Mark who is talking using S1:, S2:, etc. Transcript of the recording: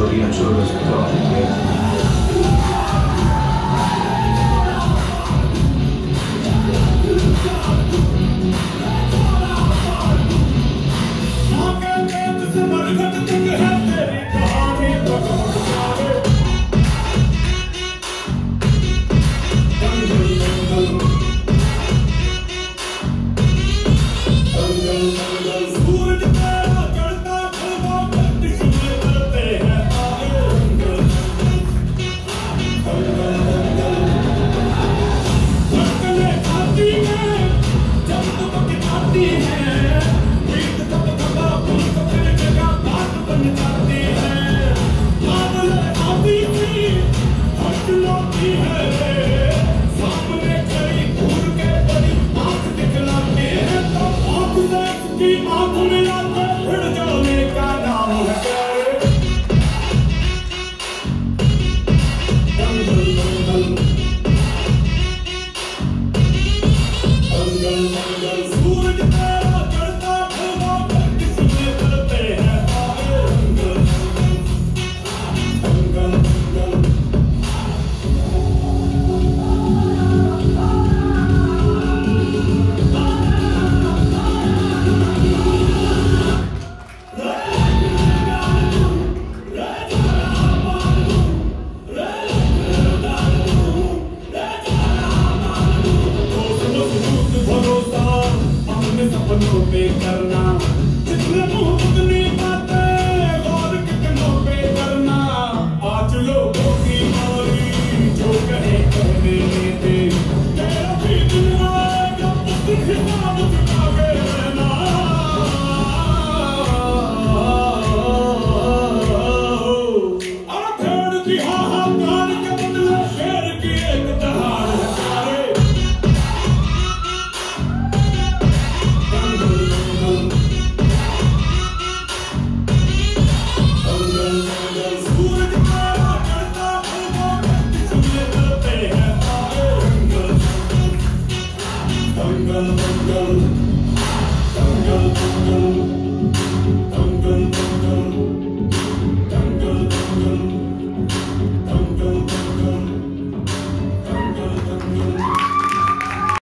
S1: Entschuldigung, Entschuldigung, auch nicht mehr.
S2: be